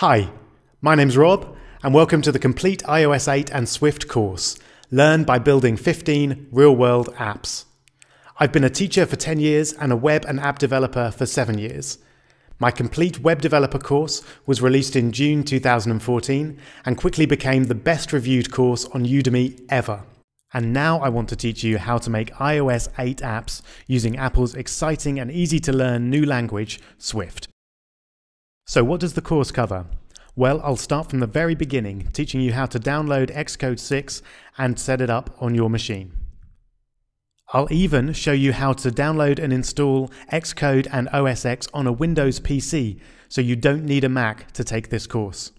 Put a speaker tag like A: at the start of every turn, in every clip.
A: Hi, my name's Rob, and welcome to the complete iOS 8 and Swift course Learn by Building 15 Real World Apps. I've been a teacher for 10 years and a web and app developer for 7 years. My complete web developer course was released in June 2014 and quickly became the best reviewed course on Udemy ever. And now I want to teach you how to make iOS 8 apps using Apple's exciting and easy to learn new language, Swift. So what does the course cover? Well, I'll start from the very beginning, teaching you how to download Xcode 6 and set it up on your machine. I'll even show you how to download and install Xcode and OS X on a Windows PC, so you don't need a Mac to take this course.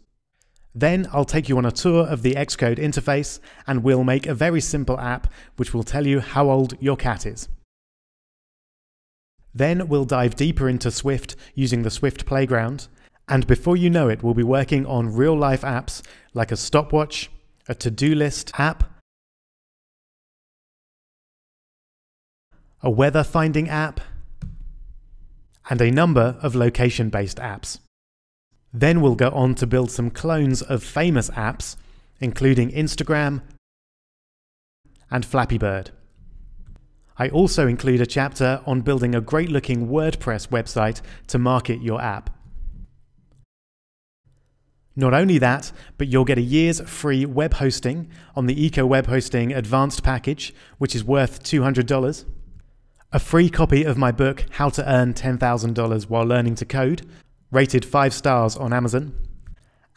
A: Then I'll take you on a tour of the Xcode interface and we'll make a very simple app which will tell you how old your cat is. Then we'll dive deeper into Swift using the Swift Playground, and before you know it, we'll be working on real life apps like a stopwatch, a to do list app, a weather finding app, and a number of location based apps. Then we'll go on to build some clones of famous apps, including Instagram and Flappy Bird. I also include a chapter on building a great looking WordPress website to market your app. Not only that, but you'll get a year's free web hosting on the Eco Web Hosting Advanced package, which is worth $200, a free copy of my book, How to Earn $10,000 While Learning to Code, rated 5 stars on Amazon,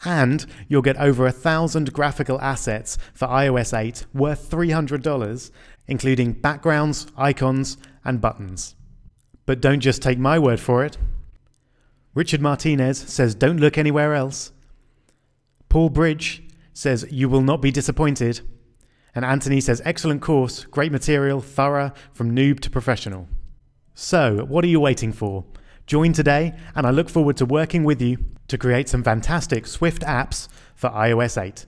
A: and you'll get over a thousand graphical assets for iOS 8 worth $300, including backgrounds, icons, and buttons. But don't just take my word for it. Richard Martinez says don't look anywhere else. Paul Bridge says, You will not be disappointed. And Anthony says, Excellent course, great material, thorough, from noob to professional. So, what are you waiting for? Join today, and I look forward to working with you to create some fantastic Swift apps for iOS 8.